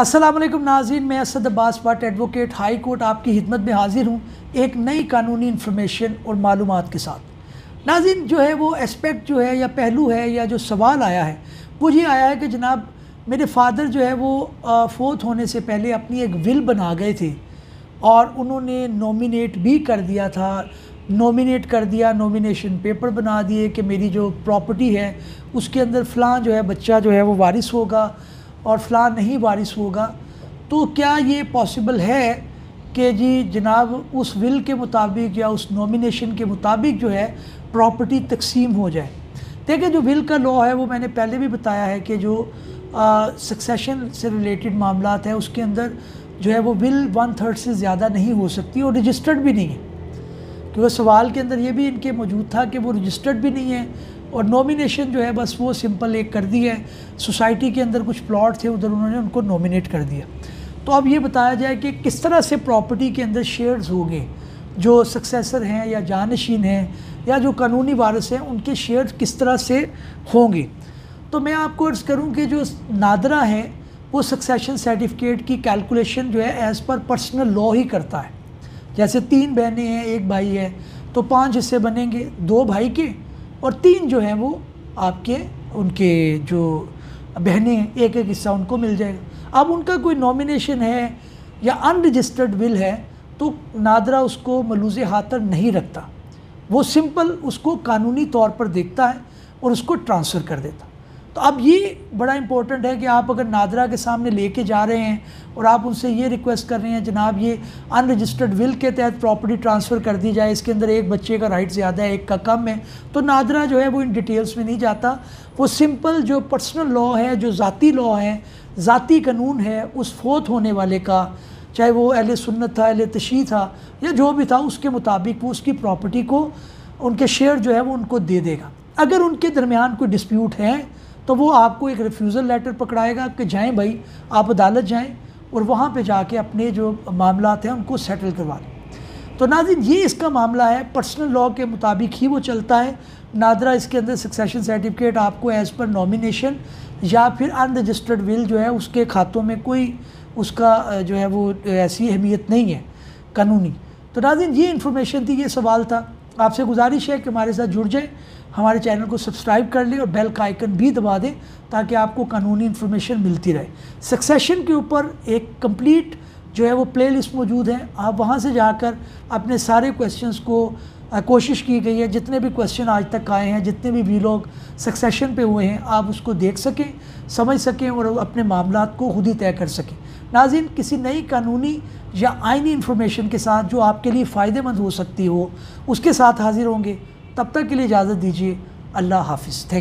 असलम नाजीन मैं Asad Abbas Bhatt advocate high court आपकी खिदमत में हाजिर हूँ एक नई कानूनी इन्फॉर्मेशन और मालूम के साथ। नाजिन जो है वो एस्पेक्ट जो है या पहलू है या जो सवाल आया है, वो ये आया है कि जनाब, मेरे फादर जो है वो फोत होने से पहले अपनी एक विल बना गए थे और उन्होंने नॉमिनेट भी कर दिया था। नॉमिनेट कर दिया नॉमिनेशन पेपर बना दिए कि मेरी जो प्रॉपर्टी है, उसके अंदर फ़लाँ जो है बच्चा जो है वो वारिस होगा। और फ़लाँ नहीं बारिश होगा तो क्या ये पॉसिबल है कि जी जनाब उस विल के मुताबिक या उस नॉमिनेशन के मुताबिक जो है प्रॉपर्टी तकसीम हो जाए? देखिए, जो विल का लॉ है, वो मैंने पहले भी बताया है कि जो सक्सेशन से रिलेटेड मामला है, उसके अंदर जो है वो विल वन थर्ड से ज़्यादा नहीं हो सकती और रजिस्टर्ड भी नहीं है। क्योंकि सवाल के अंदर ये भी इनके मौजूद था कि वो रजिस्टर्ड भी नहीं है और नॉमिनेशन जो है बस वो सिंपल एक कर दी है। सोसाइटी के अंदर कुछ प्लॉट थे, उधर उन्होंने उनको नॉमिनेट कर दिया। तो अब ये बताया जाए कि किस तरह से प्रॉपर्टी के अंदर शेयर्स होंगे जो सक्सेसर हैं या जानशीन हैं या जो कानूनी वारस हैं, उनके शेयर किस तरह से होंगे? तो मैं आपको अर्ज़ करूँ कि जो नादरा है, वो सक्सेशन सर्टिफिकेट की कैलकुलेशन जो है एज़ पर पर्सनल लॉ ही करता है। जैसे तीन बहनें हैं, एक भाई है तो पाँच हिस्से बनेंगे, दो भाई के और तीन जो हैं वो आपके, उनके जो बहनें हैं एक एक हिस्सा उनको मिल जाएगा। अब उनका कोई नॉमिनेशन है या अनरजिस्टर्ड विल है तो नादरा उसको मलूज़ हाथर नहीं रखता। वो सिंपल उसको कानूनी तौर पर देखता है और उसको ट्रांसफ़र कर देता। तो अब ये बड़ा इंपॉर्टेंट है कि आप अगर नादरा के सामने लेके जा रहे हैं और आप उनसे ये रिक्वेस्ट कर रहे हैं, जनाब, ये अनरजिस्टर्ड विल के तहत प्रॉपर्टी ट्रांसफ़र कर दी जाए, इसके अंदर एक बच्चे का राइट ज़्यादा है, एक का कम है तो नादरा जो है वो इन डिटेल्स में नहीं जाता। वो सिंपल जो पर्सनल लॉ है, जो ज़ाती लॉ है, ज़ाती कानून है, उस फोत होने वाले का, चाहे वो अहल सुन्नत था, अहल तशी था, या जो भी था, उसके मुताबिक वो उसकी प्रॉपर्टी को, उनके शेयर जो है वो उनको दे देगा। अगर उनके दरमियान कोई डिस्प्यूट है तो वो आपको एक रिफ्यूज़ल लेटर पकड़ाएगा कि जाएँ भाई, आप अदालत जाएँ और वहाँ पे जाके अपने जो मामला हैं उनको सेटल करवा लें। तो नाजिन ये इसका मामला है पर्सनल लॉ के मुताबिक ही वो चलता है। नादरा, इसके अंदर सक्सेशन सर्टिफिकेट आपको एज़ पर नॉमिनेशन या फिर अनरजिस्टर्ड विल जो है उसके खातों में कोई उसका जो है वो ऐसी अहमियत नहीं है, कानूनी। तो नाजिन ये इन्फॉर्मेशन थी, ये सवाल था। आपसे गुजारिश है कि हमारे साथ जुड़ जाएँ, हमारे चैनल को सब्सक्राइब कर लें और बेल का आइकन भी दबा दें ताकि आपको कानूनी इन्फॉर्मेशन मिलती रहे। सक्सेशन के ऊपर एक कंप्लीट जो है वो प्ले लिस्ट मौजूद है। आप वहाँ से जाकर अपने सारे क्वेश्चंस को कोशिश की गई है। जितने भी क्वेश्चन आज तक आए हैं, जितने भी वी लोग सक्सेशन पे हुए हैं, आप उसको देख सकें, समझ सकें और अपने मामला को खुद ही तय कर सकें। नाजिन, किसी नई कानूनी या आइनी इन्फॉर्मेशन के साथ जो आपके लिए फ़ायदेमंद हो सकती हो, उसके साथ हाजिर होंगे। तब तक के लिए इजाज़त दीजिए। अल्लाह हाफिज़।